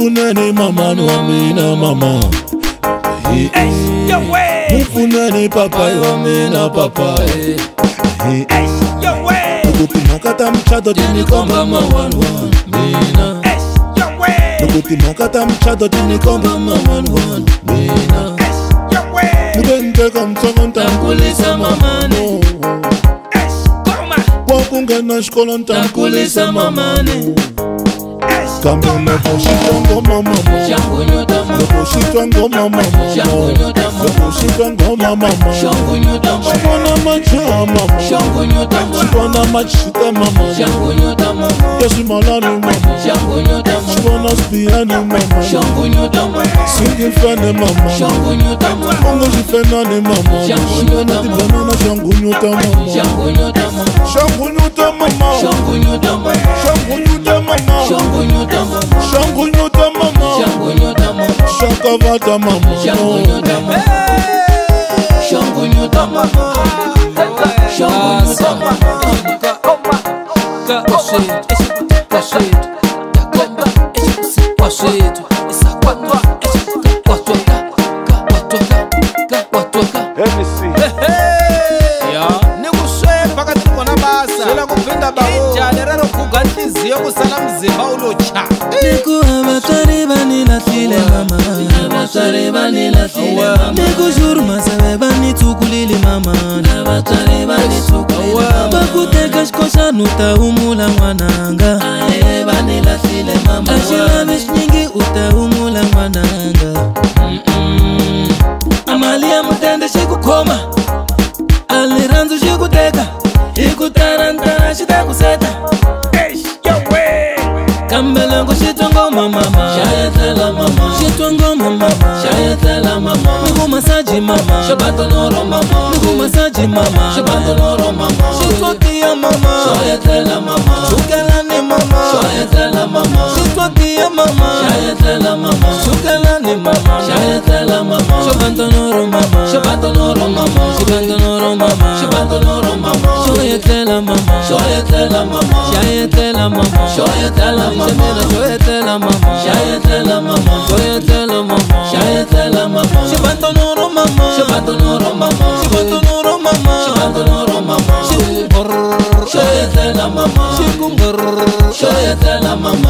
mufunane mama nwamina mama mufunane papai wamina papai ukutimhakata muchato tinikomba mawanwa mina ukutimhakata muchato tinikomba mawanwa mina kutendeka mutsongo ntankulisa mamane oh, oh. wakungena xikolo ntankulisa mamane oh, Jambo nyota shika ngoma mama. Jambo nyota ngoma mama. Jambo nyota ngoma mama. Jambo nyota ngoma mama. Shona macha mama. Jambo nyota ngoma. Shona machita mama. Jambo nyota mama. Yesu malano mama. Jambo nyota mama. Shona spiano mama. Jambo nyota mama. Sige fane mama. Jambo nyota mama. Ongo jifena ne mama. Jambo nyota mama. Jambo nyota mama. Jambo nyota mama. Jambo nyota mama. Jambo nyota mama. Jambo nyota mama. nyota mama nikuswe pakatiikona basaijalerero inhliziyo kusala mzimba ulotsha nikuabatswari vanilahlile mama nikuzurumasave vanitsukulile mama vakuteka xikoxano ta humula n'wananga axilavi xinyingi u ta humula n'wananga mama Shayatela mama Shitwango mama Shayatela mama Nugu masaji mama Shabatonoro mama Nugu masaji mama Shabatonoro mama Shitwakia mama Shayatela mama Shukalani mama Shayatela mama Shitwakia mama Shayatela mama Shukalani mama Shayatela mama Shabatonoro mama Shabatonoro mama Shabatonoro mama Shabatonoro شوية تلا ماما شوية تلا ماما شوية تلا ماما شوية تلا ماما شوية تلا ماما شوية تلا ماما شوية تلا ماما شوية تلا ماما شبعت نور ماما شبعت نور ماما شبعت نور ماما شبعت نور ماما شبر شوية تلا ماما شكم بر شوية تلا ماما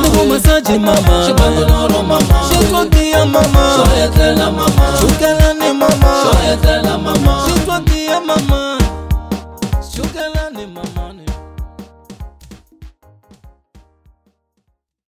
mamá, mamá Yo mamá, mamá la